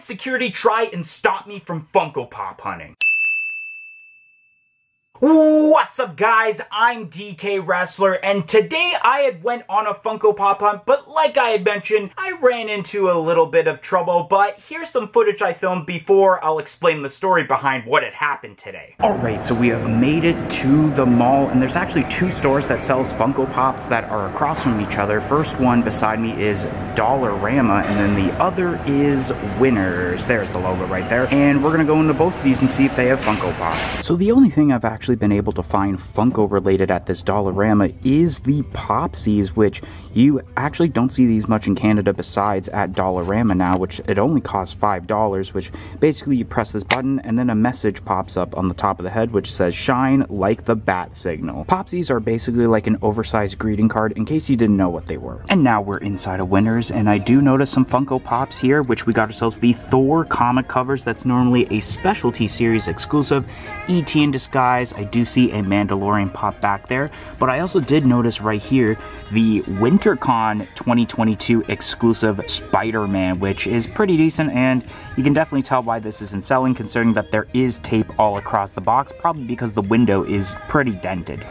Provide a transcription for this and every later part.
security try and stop me from Funko Pop hunting. What's up guys, I'm DK Wrestler and today I had went on a Funko Pop hunt but like I had mentioned, I ran into a little bit of trouble but here's some footage I filmed before I'll explain the story behind what had happened today. Alright, so we have made it to the mall and there's actually two stores that sells Funko Pops that are across from each other. First one beside me is Dollarama and then the other is Winners. There's the logo right there. And we're gonna go into both of these and see if they have Funko Pops. So the only thing I've actually actually been able to find Funko related at this Dollarama is the Popsies, which you actually don't see these much in Canada besides at Dollarama now, which it only costs $5, which basically you press this button and then a message pops up on the top of the head which says shine like the bat signal. Popsies are basically like an oversized greeting card in case you didn't know what they were. And now we're inside of Winners and I do notice some Funko Pops here, which we got ourselves the Thor comic covers. That's normally a specialty series exclusive. E.T. in disguise. Do see a Mandalorian pop back there, but I also did notice right here the WinterCon 2022 exclusive Spider-Man, which is pretty decent, and you can definitely tell why this isn't selling, considering that there is tape all across the box, probably because the window is pretty dented.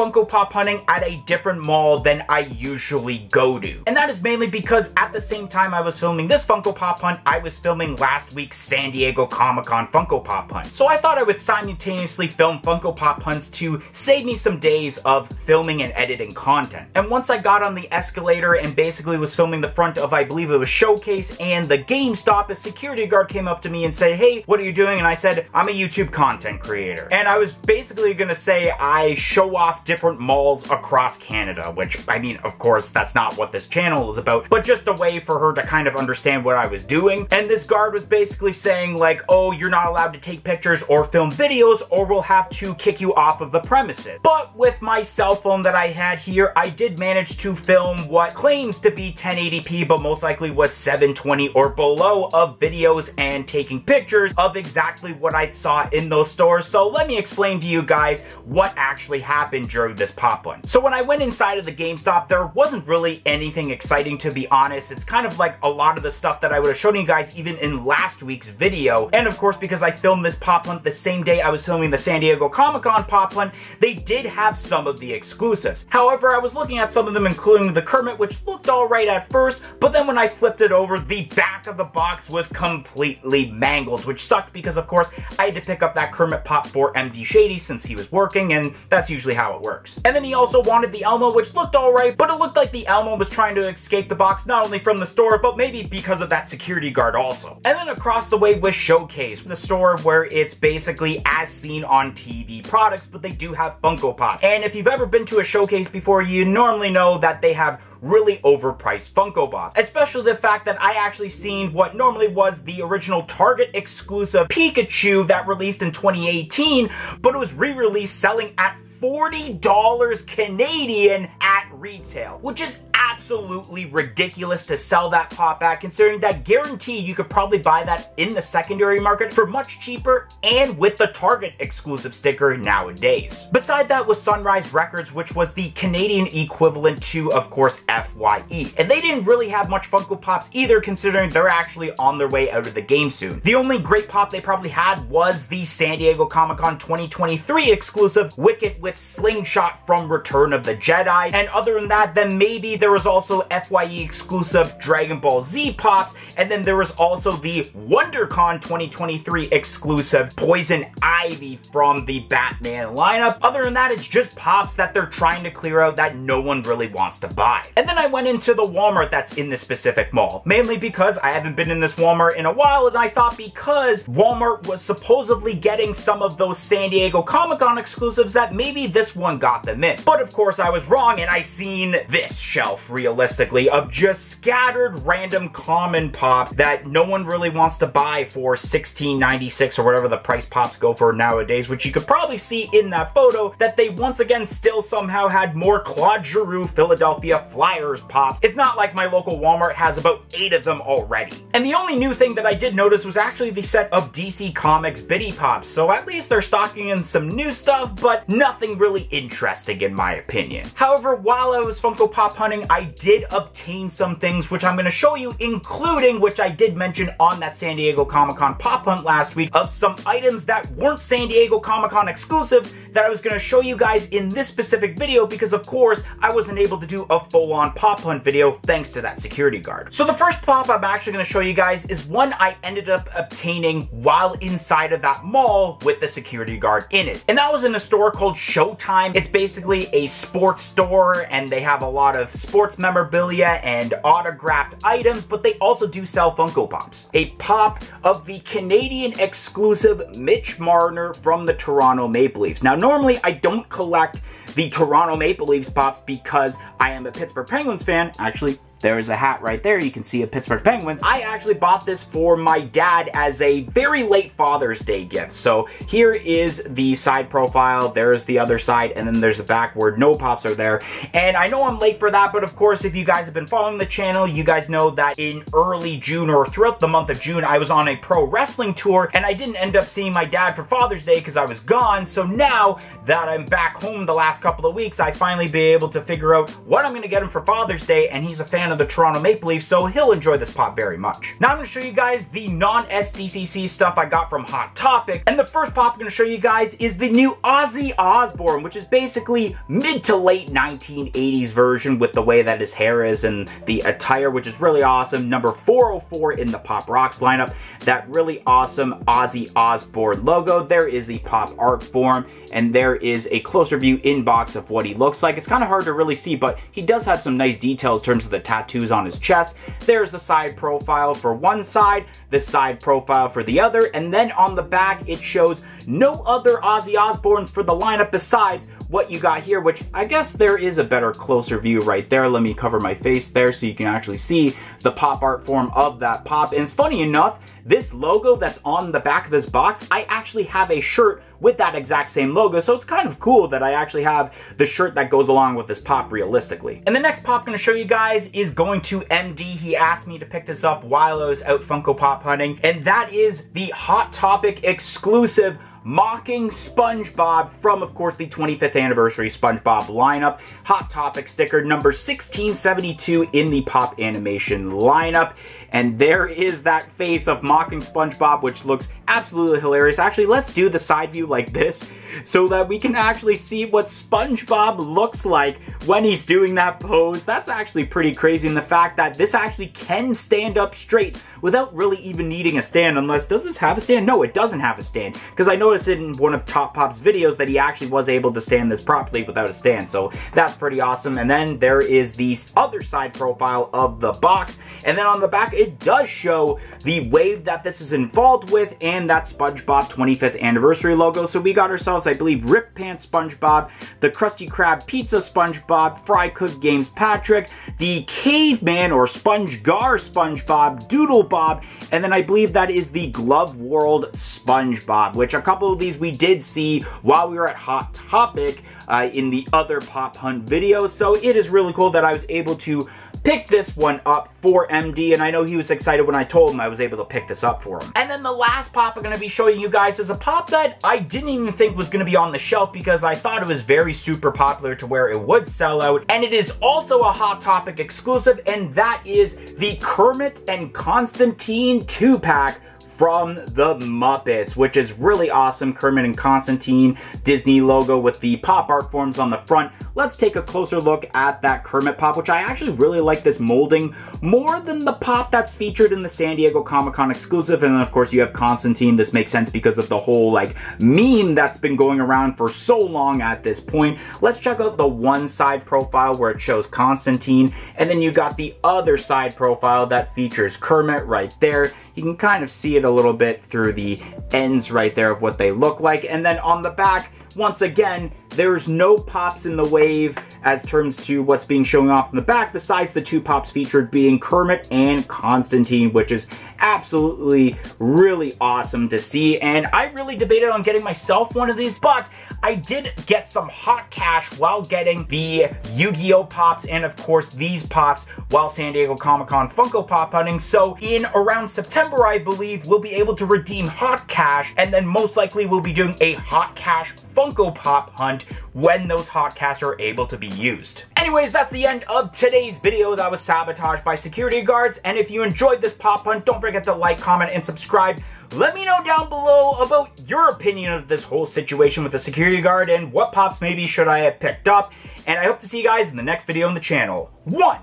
Funko Pop hunting at a different mall than I usually go to. And that is mainly because at the same time I was filming this Funko Pop hunt, I was filming last week's San Diego Comic-Con Funko Pop hunt. So I thought I would simultaneously film Funko Pop hunts to save me some days of filming and editing content. And once I got on the escalator and basically was filming the front of, I believe it was Showcase and the GameStop, a security guard came up to me and said, hey, what are you doing? And I said, I'm a YouTube content creator. And I was basically gonna say I show off different malls across Canada, which, I mean, of course, that's not what this channel is about, but just a way for her to kind of understand what I was doing. And this guard was basically saying like, oh, you're not allowed to take pictures or film videos or we'll have to kick you off of the premises. But with my cell phone that I had here, I did manage to film what claims to be 1080p, but most likely was 720 or below of videos and taking pictures of exactly what I saw in those stores. So let me explain to you guys what actually happened during this pop one. So when I went inside of the GameStop, there wasn't really anything exciting to be honest. It's kind of like a lot of the stuff that I would have shown you guys even in last week's video. And of course, because I filmed this pop hunt the same day I was filming the San Diego Comic-Con pop hunt, they did have some of the exclusives. However, I was looking at some of them, including the Kermit, which looked alright at first, but then when I flipped it over, the back of the box was completely mangled, which sucked because, of course, I had to pick up that Kermit pop for MD Shady since he was working, and that's usually how it works. And then he also wanted the Elmo, which looked alright, but it looked like the Elmo was trying to escape the box not only from the store, but maybe because of that security guard also. And then across the way was Showcase, the store where it's basically as seen on TV products, but they do have Funko Pop. And if you've ever been to a Showcase before, you normally know that they have really overpriced Funko Pops. Especially the fact that I actually seen what normally was the original Target exclusive Pikachu that released in 2018, but it was re-released selling at $40 Canadian at retail, which is absolutely ridiculous to sell that pop back considering that guarantee you could probably buy that in the secondary market for much cheaper and with the Target exclusive sticker nowadays. Beside that was Sunrise Records, which was the Canadian equivalent to, of course, FYE. And they didn't really have much Funko Pops either considering they're actually on their way out of the game soon. The only great pop they probably had was the San Diego Comic-Con 2023 exclusive Wicket with Slingshot from Return of the Jedi. And other than that, then maybe there was also FYE exclusive Dragon Ball Z pops, and then there was also the WonderCon 2023 exclusive Poison Ivy from the Batman lineup. Other than that, it's just pops that they're trying to clear out that no one really wants to buy. And then I went into the Walmart that's in this specific mall, mainly because I haven't been in this Walmart in a while, and I thought because Walmart was supposedly getting some of those San Diego Comic-Con exclusives that maybe this one got them in. But of course I was wrong, and I seen this shelf realistically of just scattered random common pops that no one really wants to buy for 16.96 or whatever the price pops go for nowadays, which you could probably see in that photo that they once again still somehow had more Claude Giroux Philadelphia Flyers pops. It's not like my local Walmart has about eight of them already. And the only new thing that I did notice was actually the set of DC Comics Bitty Pops, so at least they're stocking in some new stuff, but nothing really interesting in my opinion. However, while I was Funko Pop hunting, I did obtain some things which I'm going to show you, including, which I did mention on that San Diego Comic-Con pop hunt last week, of some items that weren't San Diego Comic-Con exclusives that I was going to show you guys in this specific video because of course I wasn't able to do a full-on pop hunt video thanks to that security guard. So the first pop I'm actually going to show you guys is one I ended up obtaining while inside of that mall with the security guard in it. And that was in a store called Showtime. It's basically a sports store and they have a lot of sports memorabilia and autographed items, but they also do sell Funko Pops. A pop of the Canadian exclusive Mitch Marner from the Toronto Maple Leafs. Now normally I don't collect the Toronto Maple Leafs pops because I am a Pittsburgh Penguins fan. Actually, there is a hat right there. You can see a Pittsburgh Penguins. I actually bought this for my dad as a very late Father's Day gift. So here is the side profile. There's the other side. And then there's the back where no pops are there. And I know I'm late for that. But of course, if you guys have been following the channel, you guys know that in early June or throughout the month of June, I was on a pro wrestling tour. And I didn't end up seeing my dad for Father's Day because I was gone. So now that I'm back home the last couple of weeks, I finally be able to figure out what I'm going to get him for Father's Day. And he's a fan of the Toronto Maple Leafs, so he'll enjoy this pop very much. Now I'm going to show you guys the non-SDCC stuff I got from Hot Topic, and the first pop I'm going to show you guys is the new Ozzy Osbourne, which is basically mid to late 1980s version with the way that his hair is and the attire, which is really awesome. Number 404 in the Pop Rocks lineup. That really awesome Ozzy Osbourne logo. There is the pop art form, and there is a closer view inbox of what he looks like. It's kind of hard to really see, but he does have some nice details in terms of the tattoos on his chest. There's the side profile for one side, the side profile for the other, and then on the back it shows no other Ozzy Osbournes for the lineup besides what you got here, which I guess there is a better closer view right there. Let me cover my face there so you can actually see the pop art form of that pop. And it's funny enough, this logo that's on the back of this box, I actually have a shirt with that exact same logo, so it's kind of cool that I actually have the shirt that goes along with this pop realistically. And the next pop I'm to show you guys is going to MD. He asked me to pick this up while I was out Funko Pop hunting, and that is the Hot Topic exclusive mocking SpongeBob from, of course, the 25th anniversary SpongeBob lineup. Hot Topic sticker number 1672 in the Pop Animation lineup. And there is that face of mocking SpongeBob, which looks absolutely hilarious. Actually, let's do the side view like this so that we can actually see what SpongeBob looks like when he's doing that pose. That's actually pretty crazy. And the fact that this actually can stand up straight without really even needing a stand unless, does this have a stand? No, it doesn't have a stand. Because I noticed in one of Top Pop's videos that he actually was able to stand this properly without a stand. So that's pretty awesome. And then there is the other side profile of the box. And then on the back, it does show the wave that this is involved with and that SpongeBob 25th anniversary logo. So we got ourselves, I believe, Rip Pants SpongeBob, the Krusty Krab Pizza SpongeBob, Fry Cook Games Patrick, the Caveman or SpongeGar SpongeBob, Doodle Bob, and then I believe that is the Glove World SpongeBob, which a couple of these we did see while we were at Hot Topic uh, in the other Pop Hunt video. So it is really cool that I was able to pick this one up for MD, and I know he was excited when I told him I was able to pick this up for him. And then the last pop I'm going to be showing you guys is a pop that I didn't even think was going to be on the shelf because I thought it was very super popular to where it would sell out, and it is also a Hot Topic exclusive, and that is the Kermit and Constantine 2-pack from the Muppets, which is really awesome. Kermit and Constantine Disney logo with the pop art forms on the front. Let's take a closer look at that Kermit pop, which I actually really like this molding more than the pop that's featured in the San Diego Comic-Con exclusive. And then of course you have Constantine. This makes sense because of the whole like meme that's been going around for so long at this point. Let's check out the one side profile where it shows Constantine. And then you got the other side profile that features Kermit right there. You can kind of see it a little bit through the ends right there of what they look like. And then on the back, once again, there's no pops in the wave as terms to what's being shown off in the back, besides the two pops featured being Kermit and Constantine, which is absolutely really awesome to see. And I really debated on getting myself one of these, but I did get some hot cash while getting the Yu-Gi-Oh! Pops and of course these Pops while San Diego Comic-Con Funko Pop hunting. So in around September, I believe, we'll be able to redeem hot cash and then most likely we'll be doing a hot cash Funko Pop hunt when those hot cash are able to be used. Anyways, that's the end of today's video that was sabotaged by security guards. And if you enjoyed this pop hunt, don't forget to like, comment, and subscribe. Let me know down below about your opinion of this whole situation with the security guard and what pops maybe should I have picked up. And I hope to see you guys in the next video on the channel. One,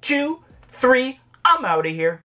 two, three, I'm out of here.